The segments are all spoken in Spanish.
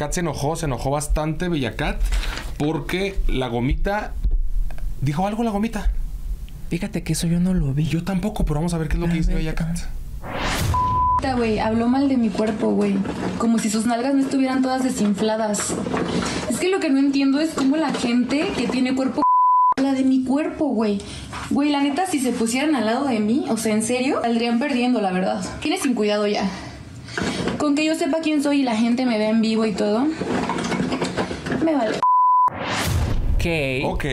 Kat se enojó, se enojó bastante Bella Cat porque la gomita dijo algo la gomita. Fíjate que eso yo no lo vi. Yo tampoco, pero vamos a ver qué es lo que A dice ver, Bella Cat. güey, habló mal de mi cuerpo, güey. Como si sus nalgas no estuvieran todas desinfladas. Es que lo que no entiendo es cómo la gente que tiene cuerpo habla de mi cuerpo, güey. Güey, la neta, si se pusieran al lado de mí, o sea, en serio, saldrían perdiendo, la verdad. Tienes sin cuidado ya. Con que yo sepa quién soy y la gente me vea en vivo y todo, me vale. Ok. Ok,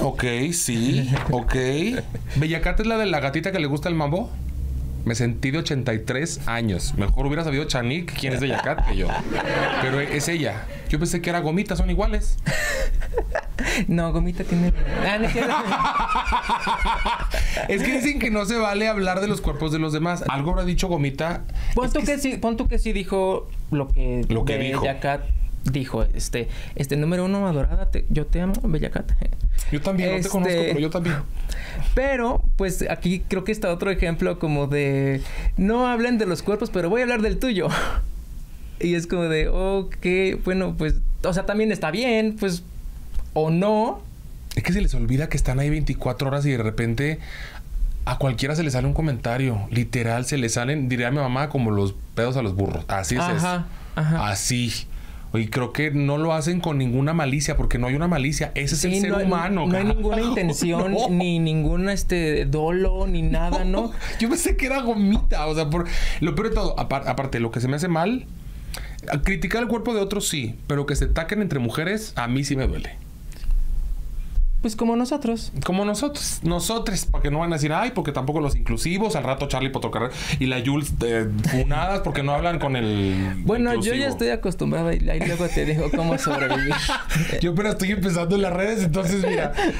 ok, sí, ok. Bella Cat es la de la gatita que le gusta el mambo. Me sentí de 83 años. Mejor hubiera sabido Chanik quién es Bella Cat que yo. Pero es ella. Yo pensé que era gomita, son iguales. No, Gomita tiene. Ah, es que dicen que no se vale hablar de los cuerpos de los demás. Algo habrá dicho Gomita. Pon tú que que sí, pon tú que sí dijo lo que, Lo que dijo. Bellacat dijo. Este, este número uno, adorada, te- yo te amo, Bellacat. Yo también, no te Este- conozco, pero yo también. Pero, pues aquí creo que está otro ejemplo como de no hablen de los cuerpos, pero voy a hablar del tuyo. Y es como de, ok, bueno, pues, o sea, también está bien, pues, o no. Es que se les olvida que están ahí 24 horas y de repente a cualquiera se le sale un comentario. Literal, se le salen, diría mi mamá, como los pedos a los burros. Así es. Ajá, eso. ajá. Así. Y creo que no lo hacen con ninguna malicia, porque no hay una malicia. Ese es el ser no, hay- humano. No hay ninguna intención, No. ni ningún este dolo, ni nada, ¿no? Yo pensé que era gomita. O sea, por lo peor de todo, apar- aparte, lo que se me hace mal, criticar el cuerpo de otros sí, pero que se taquen entre mujeres, a mí sí me duele. Pues como nosotros. Como nosotros, nosotros, para que no van a decir, ay, porque tampoco los inclusivos, al rato Charlie Potocarrer y la Jules eh, funadas porque no hablan con el. Bueno, yo ya estoy acostumbrada y ahí luego te digo cómo sobrevivir. Yo pero estoy empezando en las redes, entonces mira,